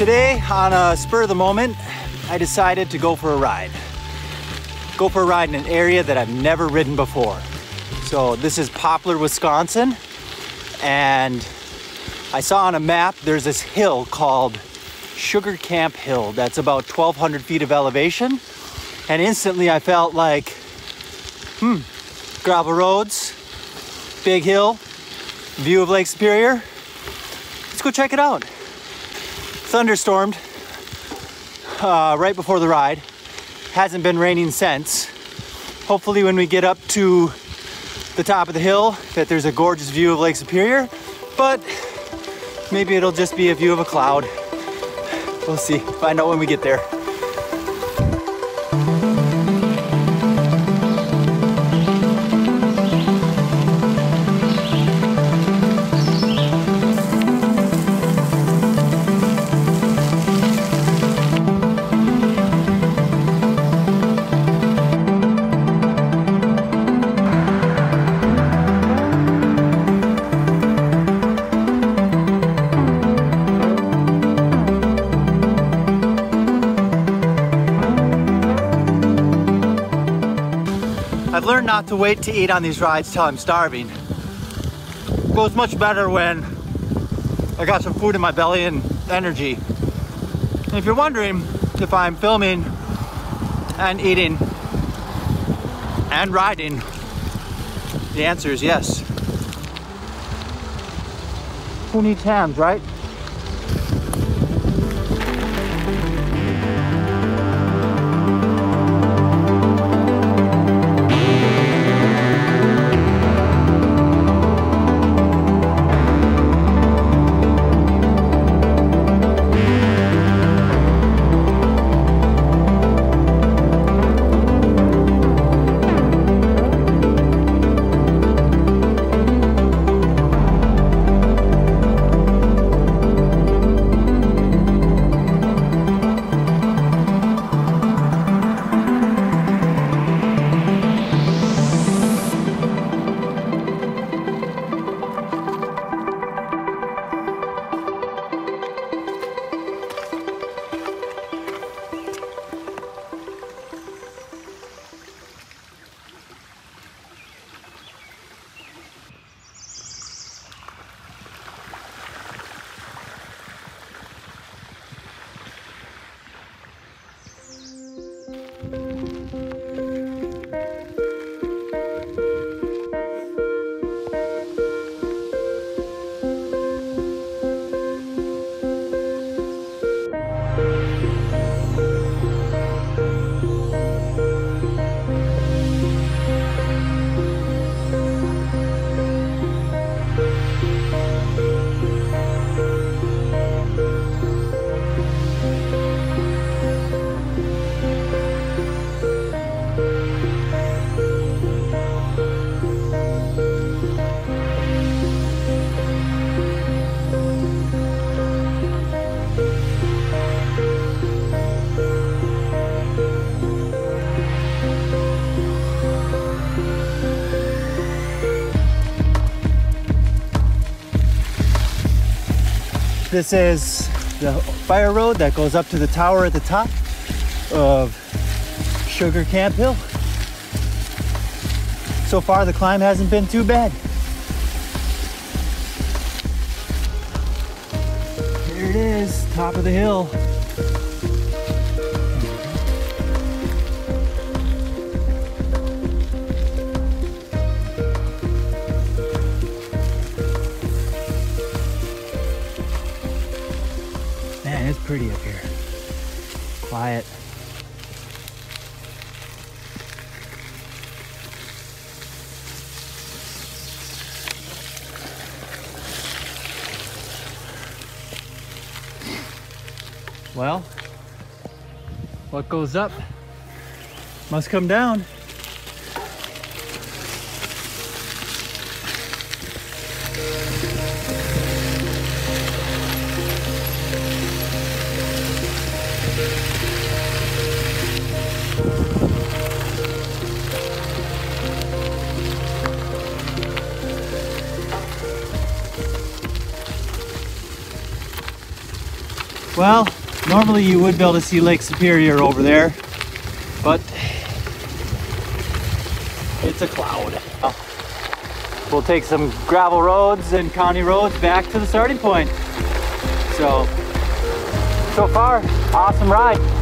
Today, on a spur of the moment, I decided to go for a ride. Go for a ride in an area that I've never ridden before. So this is Poplar, Wisconsin, and I saw on a map there's this hill called Sugar Camp Hill that's about 1,200 feet of elevation. And instantly I felt like, hmm, gravel roads, big hill, view of Lake Superior. Let's go check it out. Thunderstormed uh, right before the ride. Hasn't been raining since. Hopefully when we get up to the top of the hill that there's a gorgeous view of Lake Superior, but maybe it'll just be a view of a cloud. We'll see, find out when we get there. I've learned not to wait to eat on these rides till I'm starving. It goes much better when I got some food in my belly and energy. And if you're wondering if I'm filming and eating and riding, the answer is yes. Who needs hands, right? This is the fire road that goes up to the tower at the top of Sugar Camp Hill. So far, the climb hasn't been too bad. There it is, top of the hill. Man, it's pretty up here. Quiet. Well, what goes up must come down. Well, normally you would be able to see Lake Superior over there, but it's a cloud. We'll take some gravel roads and county roads back to the starting point. So so far, awesome ride.